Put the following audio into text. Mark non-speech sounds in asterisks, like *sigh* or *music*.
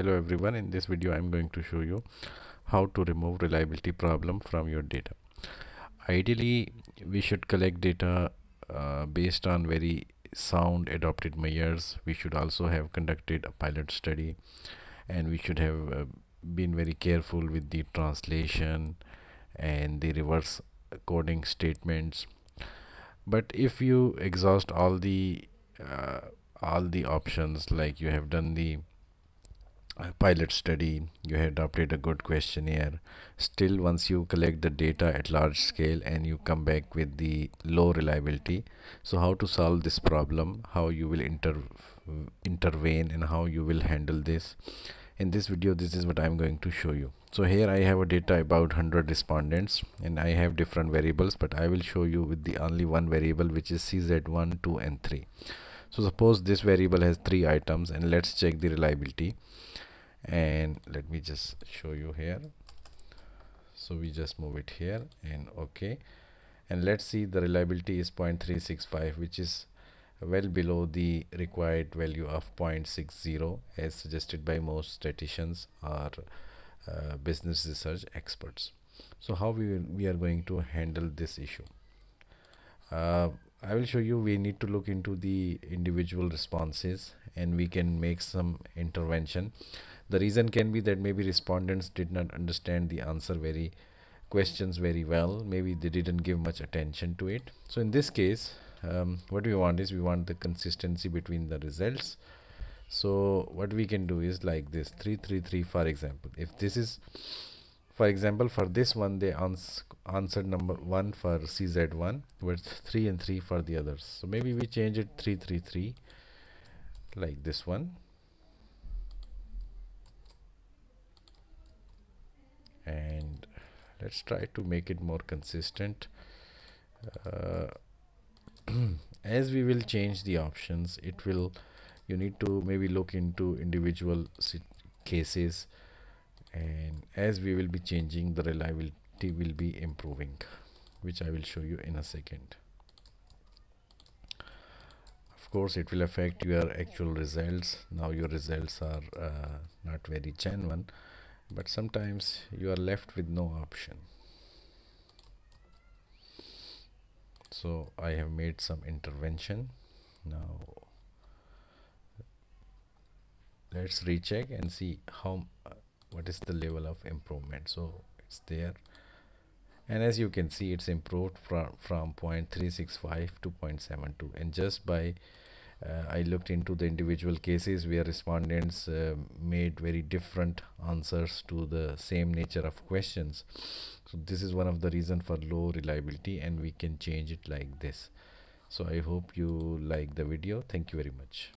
hello everyone. In this video I'm going to show you how to remove reliability problem from your data. Ideally we should collect data uh, based on very sound adopted measures. We should also have conducted a pilot study and we should have uh, been very careful with the translation and the reverse coding statements. But if you exhaust all the uh, all the options like you have done the pilot study you had adopted a good questionnaire. Still once you collect the data at large scale and you come back with the low reliability so how to solve this problem how you will inter intervene and how you will handle this? In this video this is what I'm going to show you. So here I have a data about 100 respondents and I have different variables but I will show you with the only one variable which is CZ1 2 and 3 so suppose this variable has three items and let's check the reliability and let me just show you here. So we just move it here and okay. And let's see the reliability is 0.365 which is well below the required value of 0.60 as suggested by most statisticians or uh, business research experts. So how we, we are going to handle this issue? Uh, I will show you we need to look into the individual responses and we can make some intervention the reason can be that maybe respondents did not understand the answer very questions very well. Maybe they didn't give much attention to it. So in this case um, what we want is we want the consistency between the results. So what we can do is like this. 333 for example. If this is for example for this one they ans answered number 1 for CZ1 with 3 and 3 for the others. So maybe we change it 333 like this one and let's try to make it more consistent. Uh, *clears throat* as we will change the options it will you need to maybe look into individual cases. And as we will be changing the reliability will be improving which I will show you in a second. Of course it will affect your actual results. Now your results are uh, not very genuine but sometimes you are left with no option. So I have made some intervention. Now let's recheck and see how uh, what is the level of improvement. So it's there. And as you can see it's improved from from 0.365 to 0.72 and just by I looked into the individual cases where respondents uh, made very different answers to the same nature of questions. So this is one of the reason for low reliability and we can change it like this. So I hope you like the video. Thank you very much